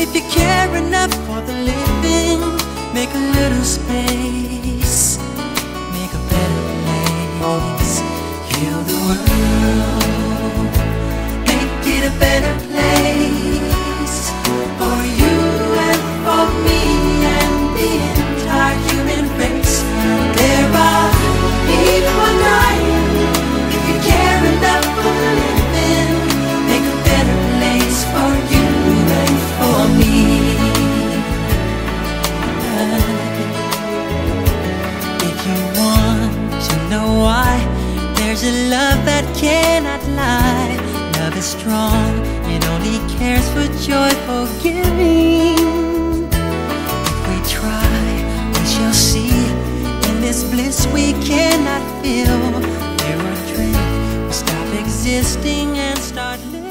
if you care enough for the living. Make a little space, make a better place. That cannot lie. Love is strong, it only cares for joyful giving. If we try, we shall see. In this bliss we cannot feel. Fear or dread, we stop existing and start living.